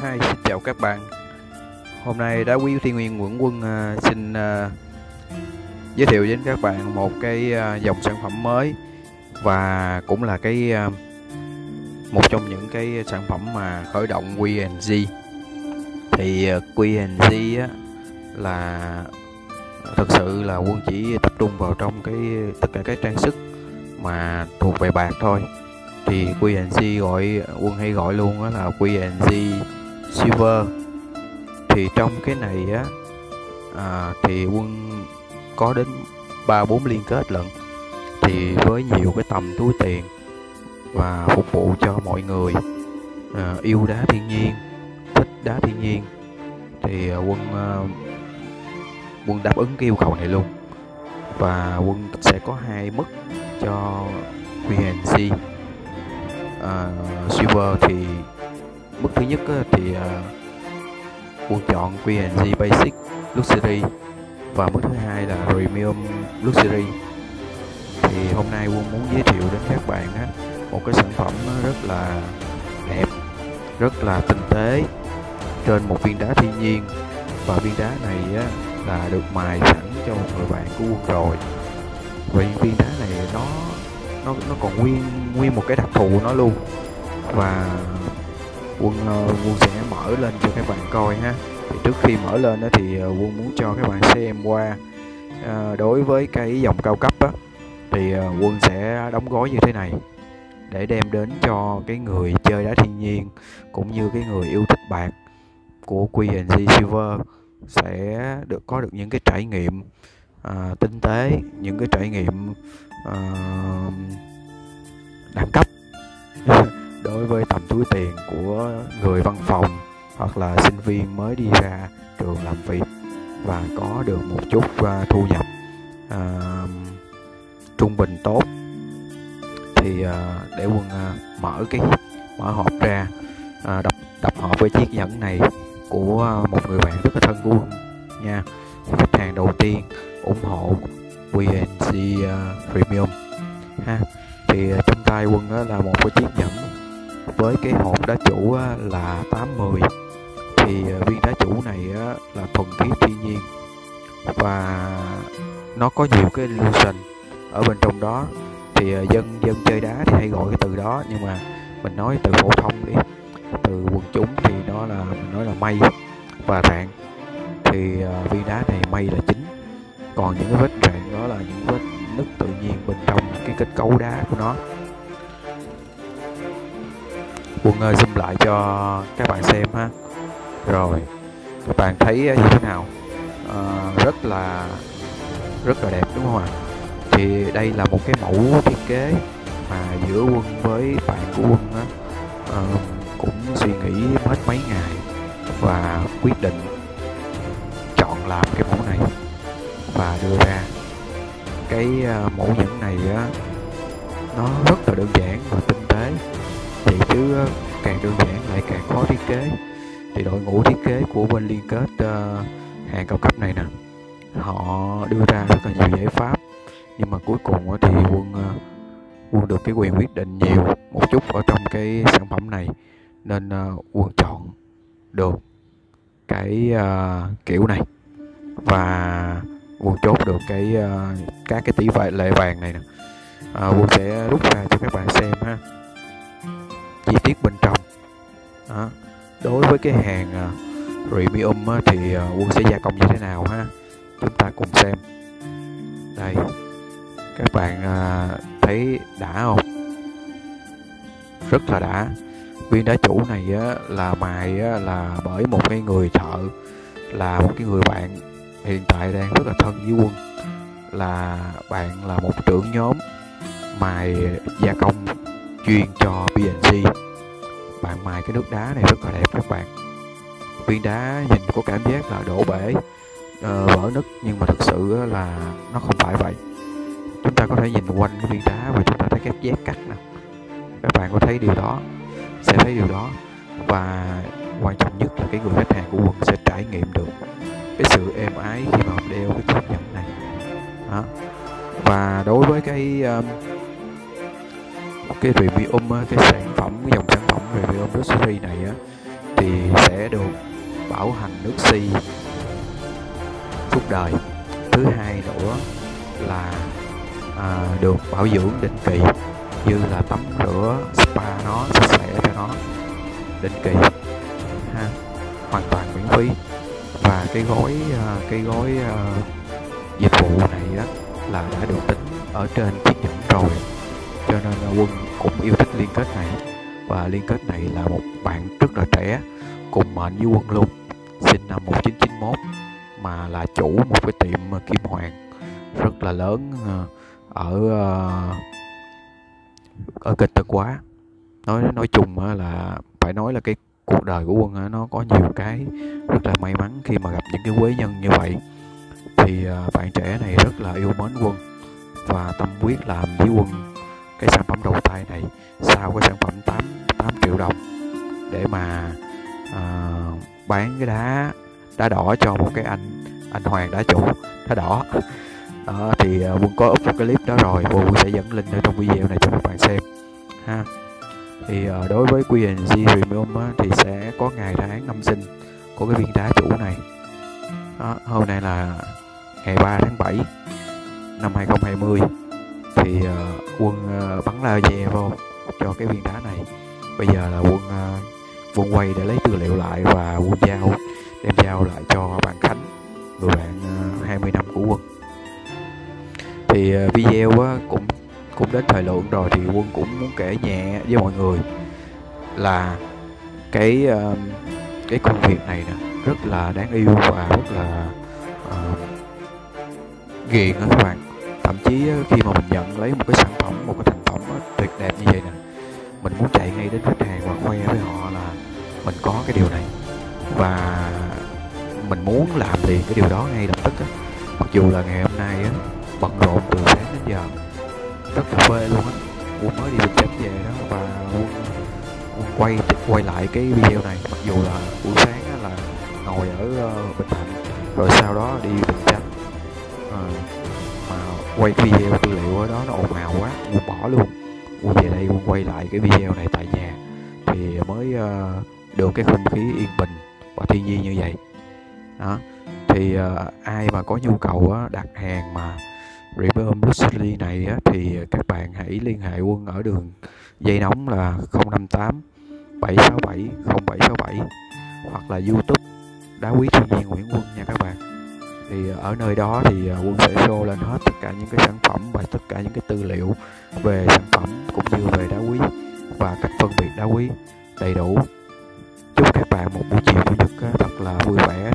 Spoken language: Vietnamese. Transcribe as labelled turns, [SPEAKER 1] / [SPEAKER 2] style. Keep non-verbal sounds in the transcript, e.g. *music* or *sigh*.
[SPEAKER 1] 2 xin chào các bạn. Hôm nay Đá Quý Thiên Nguyên Nguyễn Quân uh, xin uh, giới thiệu đến các bạn một cái uh, dòng sản phẩm mới Và cũng là cái uh, một trong những cái sản phẩm mà khởi động QNG Thì uh, QNG á, là thực sự là Quân chỉ tập trung vào trong cái tất cả các trang sức mà thuộc về bạc thôi. Thì QNC gọi quân hay gọi luôn đó là QNC Silver. Thì trong cái này á à, thì quân có đến ba bốn liên kết lận. Thì với nhiều cái tầm túi tiền và phục vụ cho mọi người à, yêu đá thiên nhiên thích đá thiên nhiên thì à, quân à, quân đáp ứng cái yêu cầu này luôn. Và quân sẽ có hai mức cho QNC à, silver thì mức thứ nhất ờ, thì ờ, uh, quân chọn QNG Basic Luxury. Và mức thứ hai là Premium Luxury. Thì hôm nay quân muốn giới thiệu đến các bạn á, một cái sản phẩm ờ, rất là đẹp rất là tinh tế trên một viên đá thiên nhiên. Và viên đá này á, là được mài sẵn cho một người bạn của quân rồi. Vì viên đá này nó nó nó còn nguyên nguyên một cái đặc thù nó luôn. Và quân uh, quân sẽ mở lên cho các bạn coi ha. Thì trước khi mở lên đó thì uh, quân muốn cho các bạn xem qua uh, đối với cái dòng cao cấp á thì uh, quân sẽ đóng gói như thế này. Để đem đến cho cái người chơi đá thiên nhiên cũng như cái người yêu thích bạc của QNG Silver sẽ được có được những cái trải nghiệm uh, tinh tế những cái trải nghiệm uh, đẳng cấp. *laughs* đối với tầm túi tiền của người văn phòng hoặc là sinh viên mới đi ra trường làm việc và có được một chút uh, thu nhập uh, trung bình tốt thì uh, để quân uh, mở cái mở hộp ra uh, đập đập hộp với chiếc nhẫn này của uh, một người bạn rất là thân của quân nha. Khách hàng đầu tiên ủng hộ QNC uh, Premium ha. Thì uh, trong tay quân đó là một cái chiếc nhẫn với cái hộp đá chủ là 80 thì à, viên đá chủ này là thuần khiết thiên nhiên và nó có nhiều cái illusion ở bên trong đó. Thì à, dân dân chơi đá thì hay gọi cái từ đó, nhưng mà mình nói từ phổ thông đi, từ quần chúng thì nó là, mình nói là mây và rạn. Thì à, viên đá này mây là chính. Còn những cái vết rạn đó là những vết nứt tự nhiên bên trong cái kết cấu đá của nó quân ơi zoom lại cho các bạn xem ha. Rồi các bạn thấy như thế nào? À, rất là rất là đẹp đúng không ạ? Thì đây là một cái mẫu thiết kế mà giữa quân với bạn của quân á, à, cũng suy nghĩ hết mấy ngày và quyết định chọn làm cái mẫu này và đưa ra. Cái ờ, mẫu dẫn này á nó rất là đơn giản và tinh tế thì chứ ờ, càng đơn giản lại càng khó thiết kế. Thì đội ngũ thiết kế của bên liên kết uh, hàng cao cấp này nè họ đưa ra rất là nhiều giải pháp. Nhưng mà cuối cùng thì quân uh, quân được cái quyền quyết định nhiều một chút ở trong cái sản phẩm này. Nên uh, quân chọn được cái uh, kiểu này. Và quân chốt được cái uh, các cái tỷ lệ vàng này nè. Uh, quân sẽ rút ra cho các bạn xem ha tiết bên trong. Đó. đối với cái hàng uh, premium á, thì uh, quân sẽ gia công như thế nào ha? Chúng ta cùng xem. Đây. Các bạn uh, thấy đã không? Rất là đã. Viên đá chủ này á, là mài á, là bởi một cái người thợ là một cái người bạn hiện tại đang rất là thân với quân. Là bạn là một trưởng nhóm mài gia công chuyên cho BNC bạn mài cái nước đá này rất là đẹp các bạn. Viên đá nhìn có cảm giác là đổ bể uh, vỡ nứt nhưng mà thực sự là nó không phải vậy. Chúng ta có thể nhìn quanh cái viên đá và chúng ta thấy các giác cắt nè. Các bạn có thấy điều đó sẽ thấy điều đó. Và quan trọng nhất là cái người khách hàng của quân sẽ trải nghiệm được cái sự êm ái khi mà đeo cái chiếc nhẫn này. Đó. và đối với cái um, cái premium cái sản phẩm này á thì sẽ được bảo hành nước si suốt đời. Thứ hai nữa là à, được bảo dưỡng định kỳ như là tắm rửa spa nó sạch sẽ cho nó định kỳ ha hoàn toàn miễn phí. Và cái gói à, cái gói uh, dịch vụ này đó là đã được tính ở trên chiếc nhẫn rồi cho nên là quân cũng yêu thích liên kết này và liên kết này là một bạn rất là trẻ, cùng mệnh với quân luôn sinh năm 1991 mà là chủ một cái tiệm ờ, kim hoàng, rất là lớn ờ, ở ờ, ở kịch tân quá. Nói nói chung là, phải nói là cái cuộc đời của quân nó có nhiều cái rất là may mắn khi mà gặp những cái quế nhân như vậy. Thì bạn trẻ này rất là yêu mến quân và tâm quyết làm với quân cái sản phẩm đầu tay này sau cái sản phẩm 8 8 triệu đồng để mà uh, bán cái đá đá đỏ cho một cái anh anh Hoàng đá chủ đá đỏ. Đó thì ờ, quân có up một cái clip đó rồi và quân sẽ dẫn link ở trong video này cho các bạn xem ha. Thì uh, đối với QNG Premium á, thì sẽ có ngày tháng năm sinh của cái viên đá chủ này. Đó, hôm nay là ngày 3 tháng 7 năm 2020 thì uh, quân uh, bắn laser vô cho cái viên đá này. Bây giờ là quân uh, quân quay để lấy tư liệu lại và quân giao đem giao lại cho bạn Khánh người bạn uh, 20 năm của quân. Thì uh, video uh, cũng cũng đến thời lượng rồi thì quân cũng muốn kể nhẹ với mọi người là cái uh, cái công việc này nè rất là đáng yêu và rất là uh, ghiền đó các bạn thậm chí khi mà mình nhận lấy một cái sản phẩm một cái thành phẩm tuyệt đẹp như vậy nè mình muốn chạy ngay đến khách hàng và khoe với họ là mình có cái điều này. Và mình muốn làm liền cái điều đó ngay lập tức á. Mặc dù là ngày hôm nay á bận rộn từ sáng đến giờ rất là phê luôn á. Quân mới đi bình chánh về đó và quân, quân quay quay lại cái video này. Mặc dù là buổi sáng á là ngồi ở uh, bình thạnh rồi sau đó đi bình chánh. Uh, quay cái video tư liệu ở đó nó ồn ào quá quân bỏ luôn. Quân về đây quân quay lại cái video này tại nhà thì mới uh, được cái không khí yên bình và thiên nhiên như vậy. Đó thì uh, ai mà có nhu cầu á, đặt hàng mà Reverb Luxury này á, thì các bạn hãy liên hệ quân ở đường dây nóng là 058 767 0767 hoặc là YouTube đá quý thiên nhiên Nguyễn Quân nha các bạn thì ở nơi đó thì à, quân sẽ show lên hết tất cả những cái sản phẩm và tất cả những cái tư liệu về sản phẩm cũng như về đá quý và cách phân biệt đá quý đầy đủ. Chúc các bạn một buổi chiều chủ nhật thật là vui vẻ